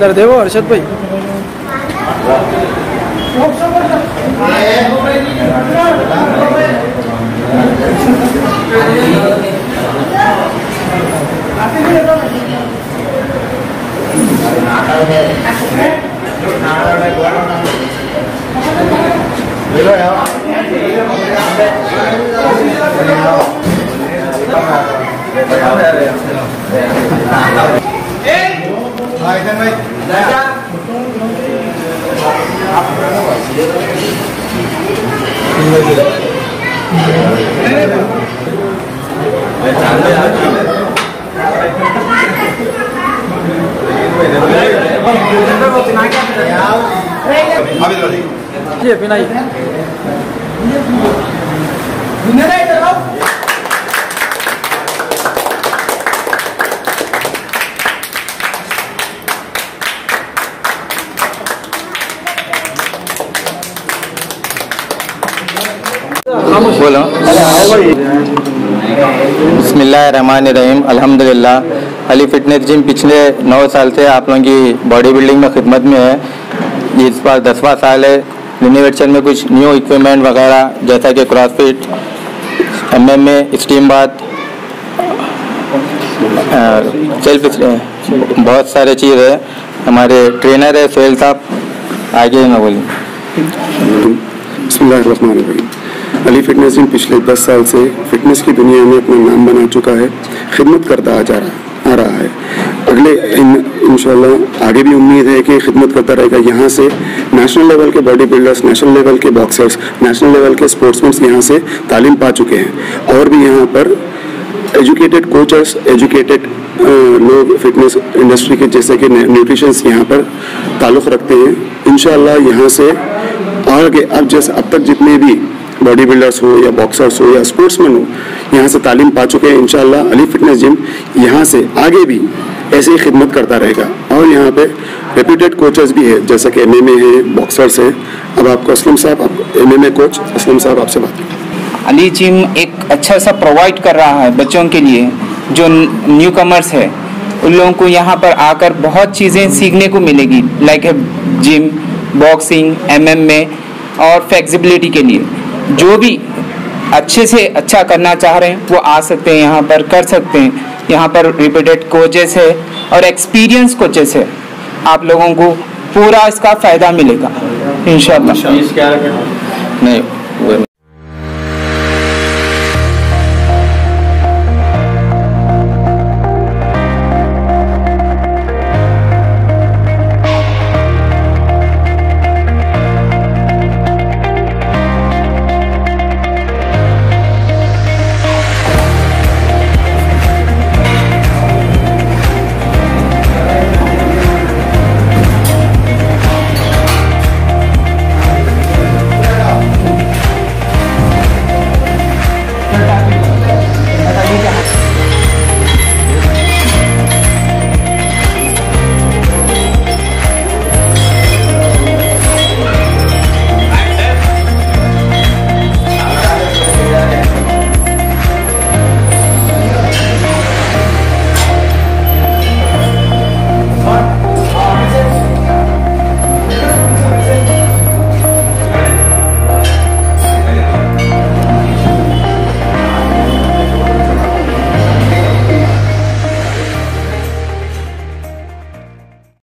દરદેવો Harshadbhai Thank you. Rồi, thân mình ra để chẳng biết là gì Abbiamo lì. Sì, fino lì. बोलो। बसमीम अल्हम्दुलिल्लाह। Ali fitness gym पिछले नौ साल से आप लोगों की बॉडी बिल्डिंग में खिदमत में है। इस बार दसवां साल है। यूनिवर्सल में कुछ न्यू इक्विपमेंट वगैरह, जैसा कि CrossFit M M A steam बात सेल्फ बहुत सारे चीज़ है। हमारे ट्रेनर है सोहेल साहब। आगे मैं बोलूँ। बिस्मिल्लाहिर्रहमानिर्रहीम। अली फिटनेस जिम पिछले 10 साल से फिटनेस की दुनिया में अपना नाम बना चुका है, खिदमत करता आ जा रहा, आ रहा है। अगले इन, इंशाल्लाह, आगे भी उम्मीद है कि खिदमत करता रहेगा यहाँ से। नेशनल लेवल के बॉडी बिल्डर्स नेशनल लेवल के बॉक्सर्स नेशनल लेवल के स्पोर्ट्समैन यहाँ से तालीम पा चुके हैं। और भी यहाँ पर एजुकेटेड कोचर्स एजुकेटेड लोग फिटनेस इंडस्ट्री के जैसे कि न्यूट्रिशंस यहाँ पर ताल्लुक़ रखते हैं। इंशाल्लाह यहाँ से आगे, अब जैसे, अब तक जितने भी बॉडी बिल्डर्स हो या बॉक्सर्स हो या स्पोर्ट्समैन हो, यहाँ से तालीम पा चुके हैं इंशाल्लाह अली फिटनेस जिम यहाँ से आगे भी ऐसे ही खिदमत करता रहेगा। और यहाँ पे रेप्यूटेड कोचेस भी है, जैसे कि एमएमए है बॉक्सर्स हैं। अब आपको असलम साहब एमएमए कोच असलम साहब आपसे बात अली जिम एक अच्छा सा प्रोवाइड कर रहा है बच्चों के लिए, जो न्यू कमर्स है। उन लोगों को यहाँ पर आकर बहुत चीज़ें सीखने को मिलेगी लाइक जिम बॉक्सिंग एमएमए और फ्लेक्सिबिलिटी के लिए। जो भी अच्छे से अच्छा करना चाह रहे हैं वो आ सकते हैं यहाँ पर कर सकते हैं। यहाँ पर रिपीटेड कोचेस है और एक्सपीरियंस कोचेस है। आप लोगों को पूरा इसका फ़ायदा मिलेगा इन नहीं।